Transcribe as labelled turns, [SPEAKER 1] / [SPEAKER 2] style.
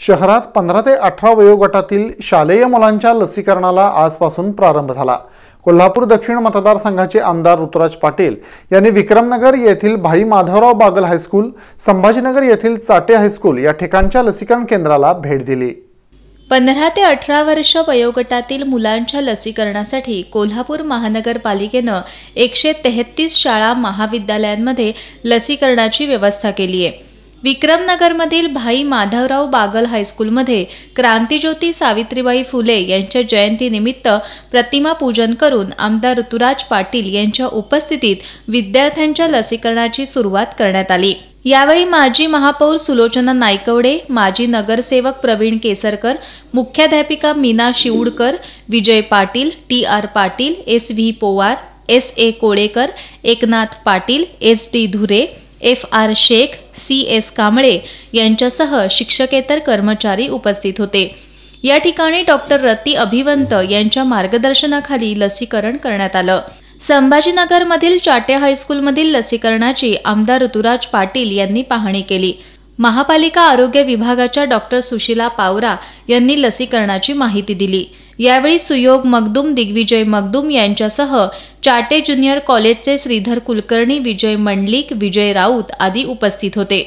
[SPEAKER 1] शहरात पंधरा ते अठरा वयोगटातील शालेय मुलांच्या लसीकरणाला आजपासून प्रारंभ झाला. कोल्हापूर दक्षिण मतदारसंघाचे आमदार ऋतुराज पाटील यांनी विक्रमनगर येथील भाई माधवराव बागल हायस्कूल संभाजीनगर येथील चाटे हायस्कूल या ठिकाणच्या लसीकरण केंद्राला भेट दिली.
[SPEAKER 2] पंधरा ते अठरा वर्ष वयोगटातील मुलांच्या लसीकरणासाठी कोल्हापूर महानगरपालिकेनं एकशे तेहतीस शाळा महाविद्यालयांमध्ये लसीकरणाची व्यवस्था केली आहे विक्रमनगरमधील भाई माधवराव बागल हायस्कूलमध्ये क्रांतीज्योती सावित्रीबाई फुले यांच्या जयंतीनिमित्त प्रतिमा पूजन करून आमदार ऋतुराज पाटील यांच्या उपस्थितीत विद्यार्थ्यांच्या लसीकरणाची सुरुवात करण्यात आली. यावेळी माजी महापौर सुलोचना नायकवडे माजी नगरसेवक प्रवीण केसरकर मुख्याध्यापिका Meena Shivadkar Vijay Patil T R Patil S V Powar S A Kolekar Eknath Patil S D Dhure F R Shaikh C S Kamble यांच्यासह शिक्षकेतर कर्मचारी उपस्थित होते. या ठिकाणी डॉक्टर रती अभिवंत यांच्या मार्गदर्शनाखाली लसीकरण करण्यात आलं. संभाजीनगरमधील चाटे हायस्कूलमधील लसीकरणाची आमदार ऋतुराज पाटील यांनी पाहणी केली. महापालिका आरोग्य विभागाच्या डॉक्टर सुशिला पावरा यांनी लसीकरणाची माहिती दिली. यावेळी सुयोग मगदुम दिग्विजय मगदुम यांच्यासह चाटे ज्युनियर कॉलेजचे श्रीधर कुलकर्णी विजय मंडलिक विजय राऊत आदी उपस्थित होते.